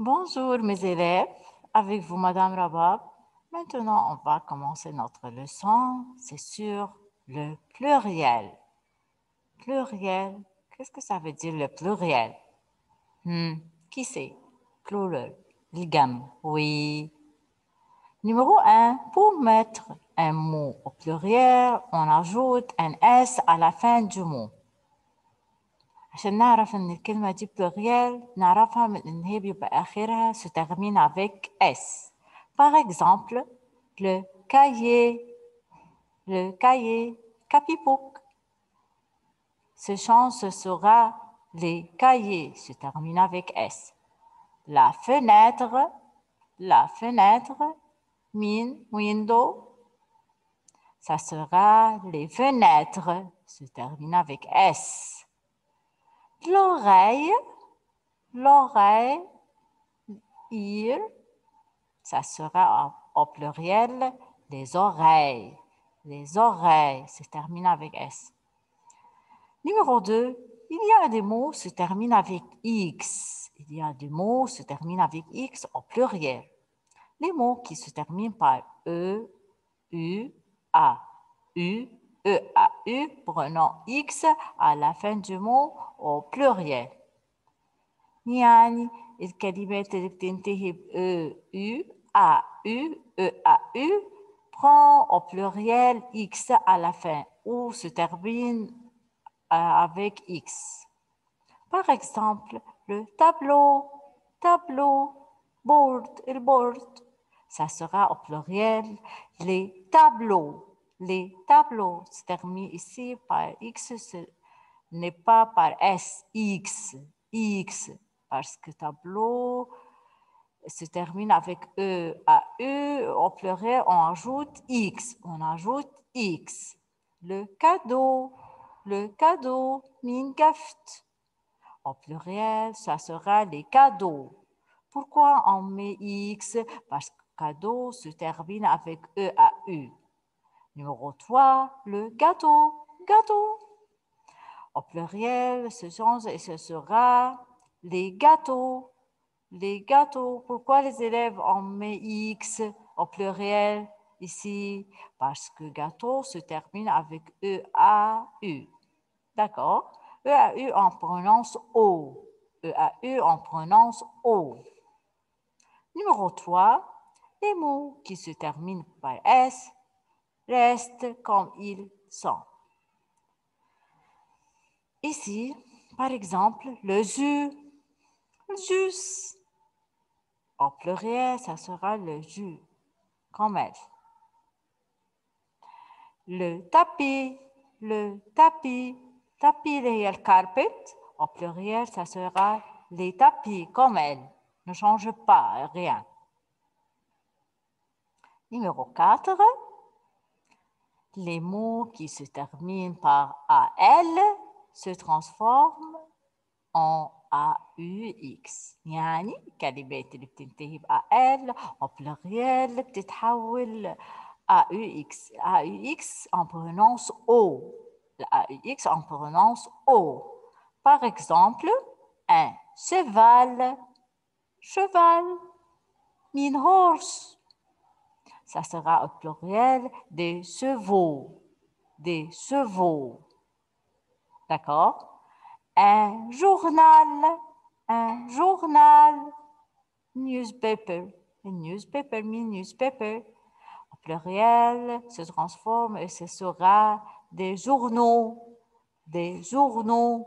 Bonjour mes élèves, avec vous Madame Rabab. Maintenant, on va commencer notre leçon. C'est sur le pluriel. Pluriel, qu'est-ce que ça veut dire le pluriel? Hmm, qui c'est? Plural, gamme, oui. Numéro 1, pour mettre un mot au pluriel, on ajoute un S à la fin du mot. عشان نعرف ان الكلمة دي pluriel نعرفها من ان هي بيبقى اخرها se termine avec S. Par exemple, le cahier, le cahier, capipouk. Ce champ ce sera les cahiers se termine avec S. La fenêtre, la fenêtre, min, window. Ça sera les fenêtres se termine avec S. L'oreille, l'oreille, ear, ça sera au pluriel les oreilles. Les oreilles se termine avec S. Numéro 2, il y a des mots se terminent avec X. Il y a des mots se terminent avec X au pluriel. Les mots qui se terminent par E, U, A, U, E, A, U, prenons X à la fin du mot au pluriel. يعني الكلمات اللي بتنتهي ب E, U, A, U, E, A, U prend au pluriel X à la fin ou se termine avec X. Par exemple, le tableau, tableau, board, le board. Ça sera au pluriel les tableaux. Les tableaux se terminent ici par X, ce n'est pas par S, X, X, parce que tableau se termine avec E à E. Au pluriel, on ajoute X, on ajoute X. Le cadeau, le cadeau, mingaft. Au pluriel, ça sera les cadeaux. Pourquoi on met X? Parce que cadeau se termine avec E à U. Numéro 3, le gâteau, gâteau. Au pluriel, ce change et ce sera les gâteaux, les gâteaux. Pourquoi les élèves ont mis X au pluriel ici? Parce que gâteau se termine avec E, A, U. D'accord? E, A, U, on prononce O. E, A, U, on prononce O. Numéro 3, les mots qui se terminent par S restent comme ils sont. Ici, par exemple, le jus, le jus. Au pluriel, ça sera le jus, comme elle. Le tapis, le tapis, tapis le carpet. Au pluriel, ça sera les tapis, comme elle. Ne change pas, rien. Numéro 4, les mots qui se terminent par AL se transforment en AUX يعني الكلمات اللي بتنتهي ب AL au pluriel بتتحول AUX AUX on prononce O AUX on prononce O par exemple un cheval cheval min horse ça sera au pluriel des chevaux, des chevaux. D'accord? Un journal, un journal, newspaper, newspaper, newspaper. Au pluriel se transforme et ce sera des journaux, des journaux.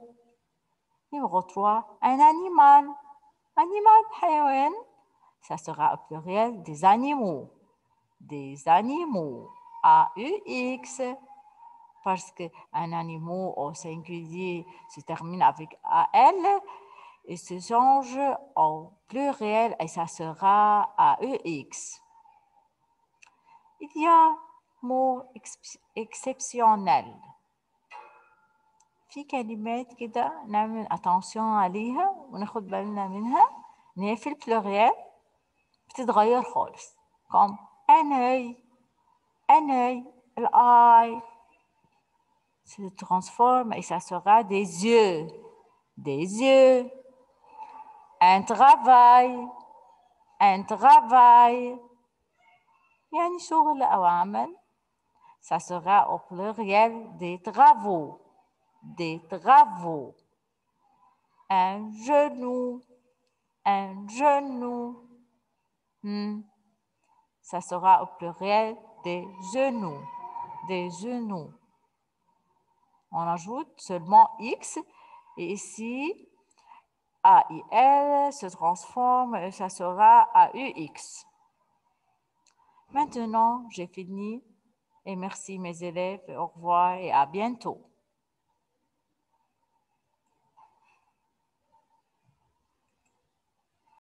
Numéro 3, un animal, animal. Ça sera au pluriel des animaux des animaux, AUX, parce qu'un animal au singulier se termine avec AL et se change au pluriel et ça sera AUX. Il y a mot exceptionnel. في كلمات كده نعمل attention عليها وناخد بالنا منها ان هي في البلوريال بتتغير خالص comme un œil, un œil, l'œil se transforme et ça sera des yeux, des yeux. Un travail, un travail يعني شغل أو عمل ça sera au pluriel des travaux des travaux un genou ça sera au pluriel des genoux. Des genoux. On ajoute seulement X. Et ici AIL se transforme et ça sera AUX. Maintenant, j'ai fini. Et merci mes élèves, au revoir et à bientôt.